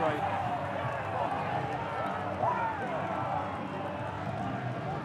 right.